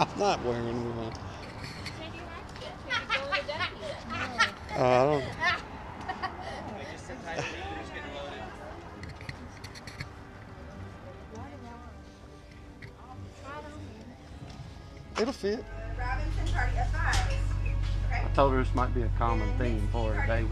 I'm not wearing one. Uh, I don't. It'll fit. I told her this might be a common theme for today.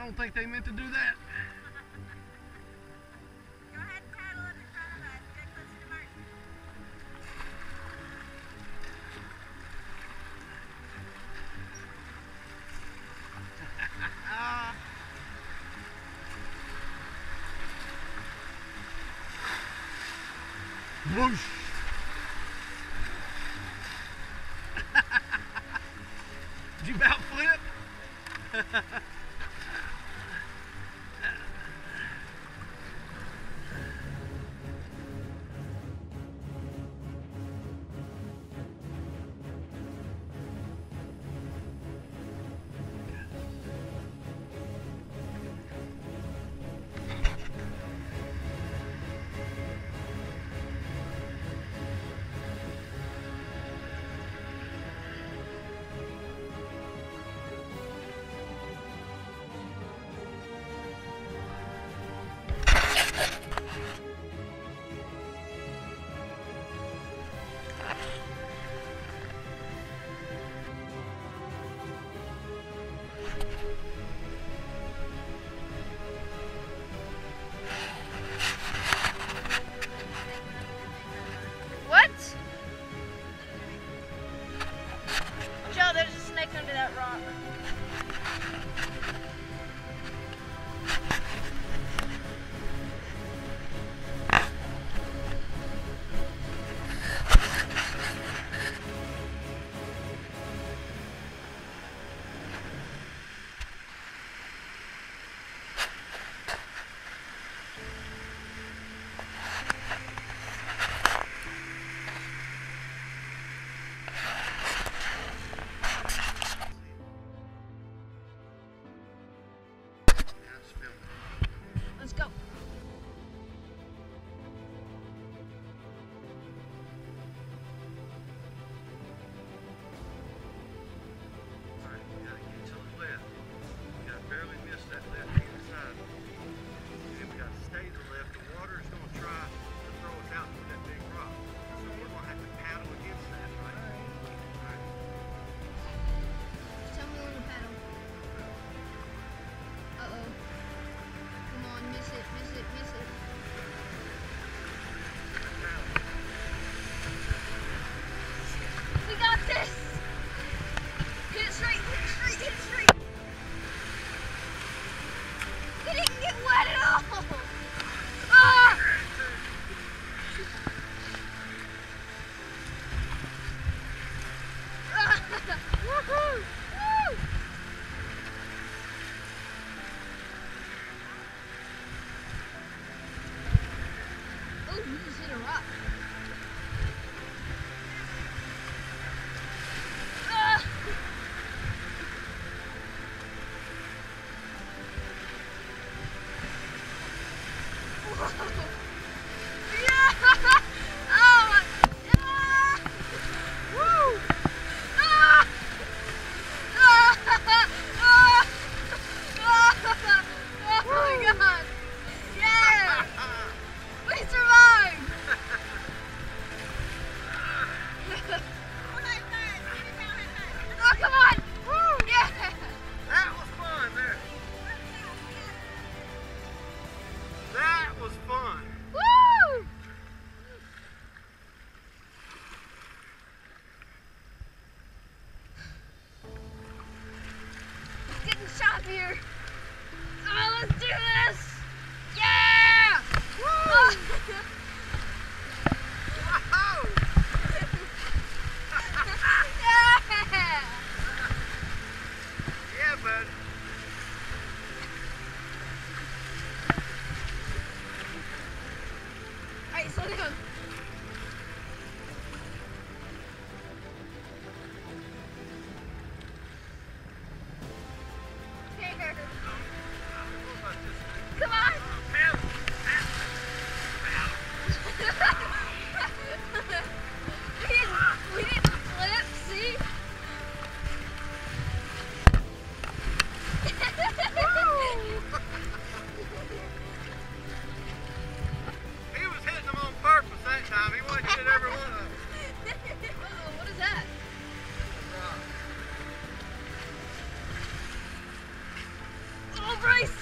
I don't think they meant to do that. Whoosh! Did you about flip? はい。Yeah! was fun. Down. Bryce!